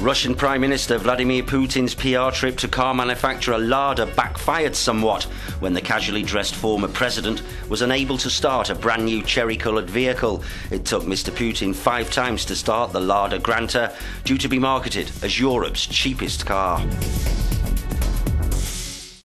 Russian Prime Minister Vladimir Putin's PR trip to car manufacturer Lada backfired somewhat when the casually dressed former president was unable to start a brand new cherry coloured vehicle. It took Mr. Putin five times to start the Lada Granta, due to be marketed as Europe's cheapest car.